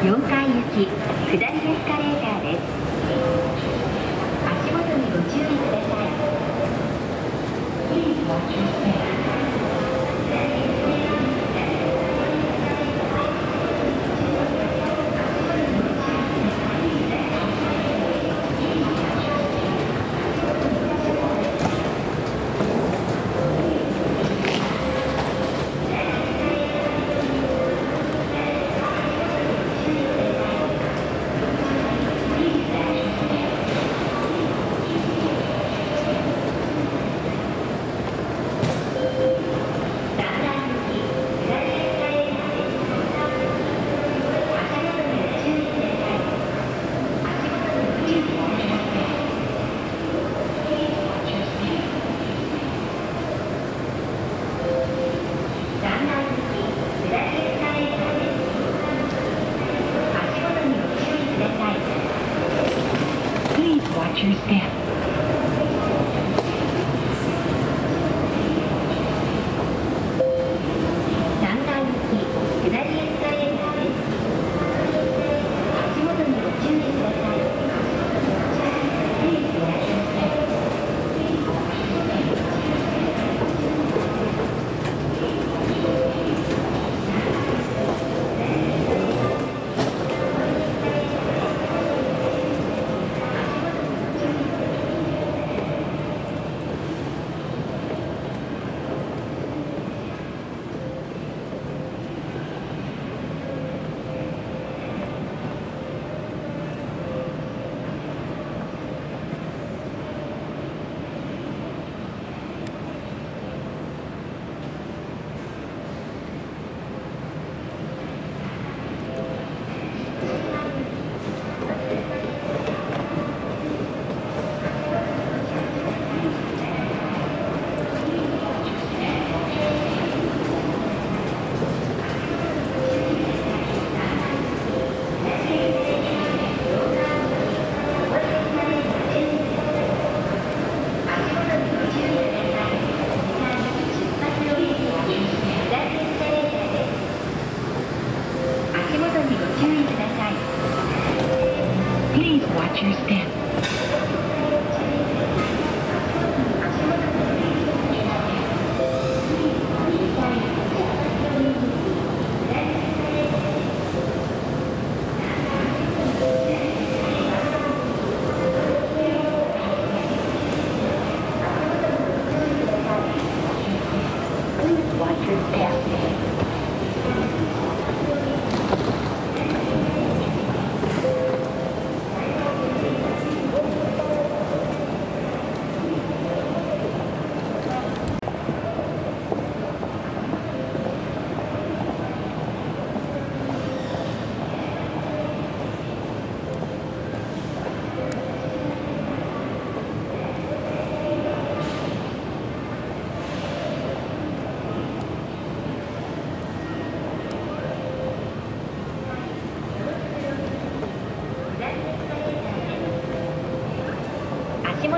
4階行き下りエスカレーターです。Yeah.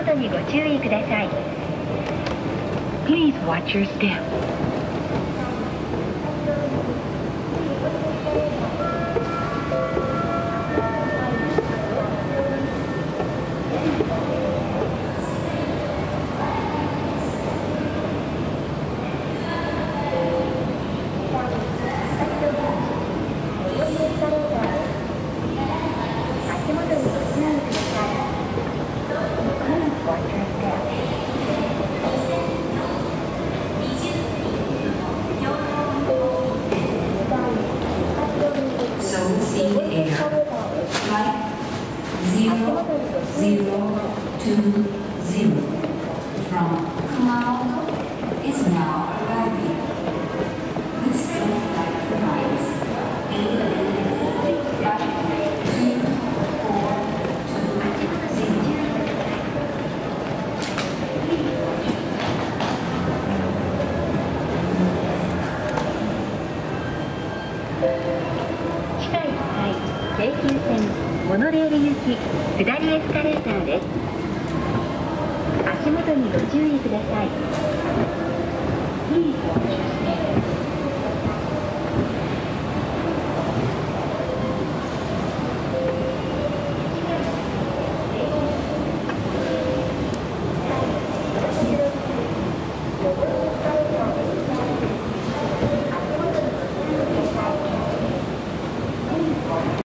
元にご注意ください Please watch your step. 020 from 急線モノレール行き。下りエスカレーターです。足元にご注意ください。